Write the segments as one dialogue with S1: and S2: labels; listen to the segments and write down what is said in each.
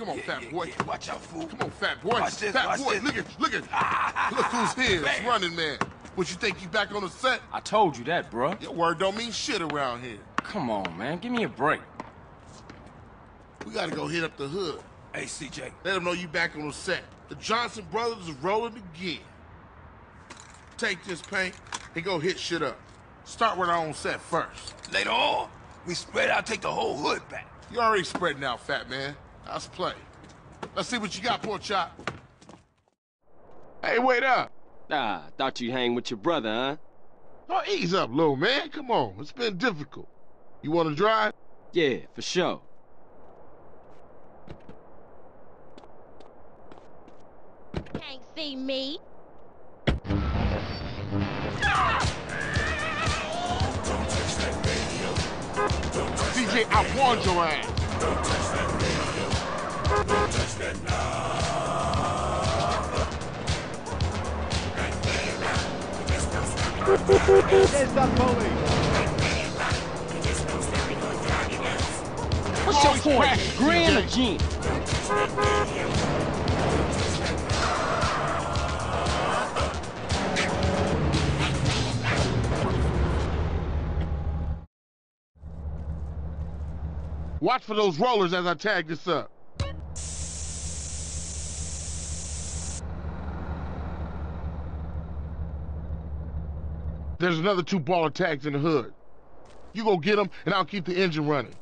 S1: Come on,
S2: Yeah,
S1: fat
S2: yeah,
S1: boy.
S2: yeah. Watch out, fool.
S1: Come on, fat boy.
S2: Watch this,
S1: fat
S2: watch
S1: boy,
S2: this.
S1: look at, look at, ah, look who's here. It's running man. What you think you back on the set?
S3: I told you that, bruh.
S1: Your word don't mean shit around here.
S3: Come on, man. Give me a break.
S1: We gotta go hit up the hood.
S2: Hey, CJ.
S1: Let them know you back on the set. The Johnson brothers is rolling again. Take this paint and go hit shit up. Start with our own set first.
S2: Later on, we spread out, take the whole hood back.
S1: You already spreading out, fat man. Let's play. Let's see what you got, poor chop. Hey, wait up.
S4: Ah, thought you hang with your brother, huh?
S1: Oh, ease up, little man. Come on. It's been difficult. You want to drive?
S4: Yeah, for sure.
S5: Can't see me.
S1: DJ, I warned your ass.
S4: What's your point? Grand or.
S1: Watch for those rollers as I tag this up. There's another two Ballas tags in the hood. You go get them, and I'll keep the engine running.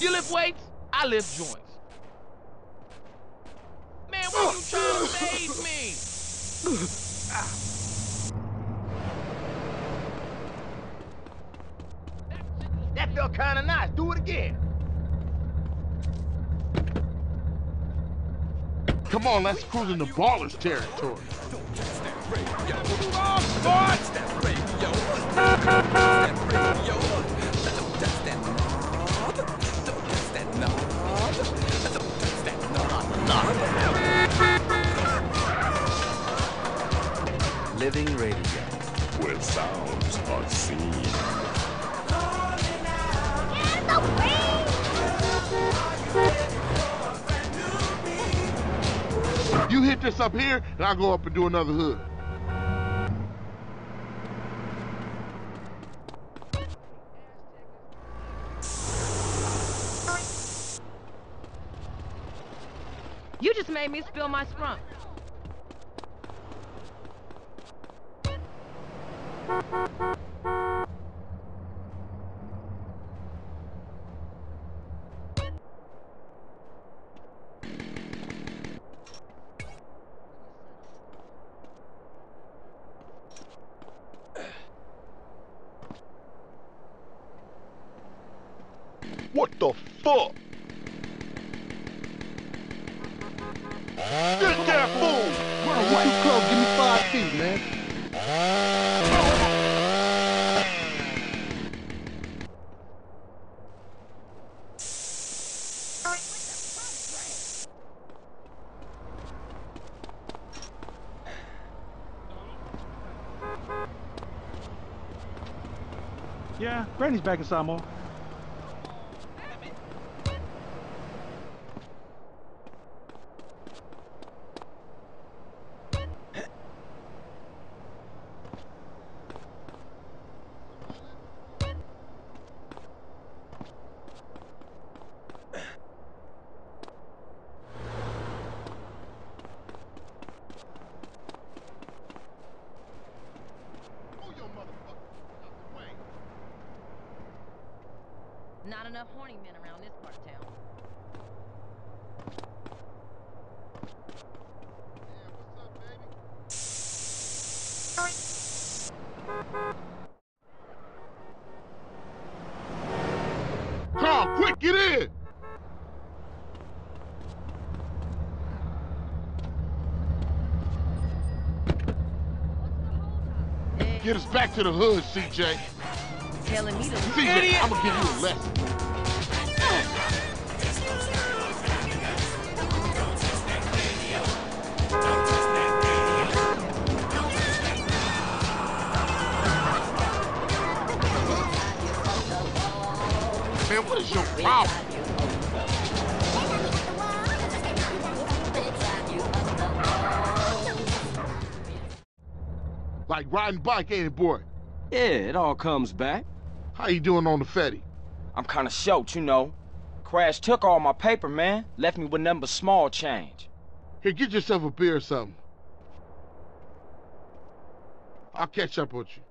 S6: You lift weights, I lift joints. Man, what you trying to save me?
S7: That felt kind of nice. Do it again.
S1: Come on, let's cruise into Ballas territory.
S8: Living Radio.
S9: where sounds are seen.
S1: You hit this up here, and I'll go up and do another hood.
S5: You just made me spill my sprunk.
S1: What the fuck? Get that fool!
S7: You too close. Give me five feet, man.
S10: Yeah, Granny's back in Samoa.
S5: Enough horny men around this part of town.
S1: Carl, quick, get in! Get us back to the hood, CJ.
S5: Telling me to
S1: CJ, I'm gonna give you a lesson. Man, what is your problem? Like riding bike, ain't it, boy?
S3: Yeah, it all comes back.
S1: How you doing on the Fetty?
S3: I'm kinda short, you know. Crash took all my paper, man. Left me with nothing but small change.
S1: Get yourself a beer or something. I'll catch up with you.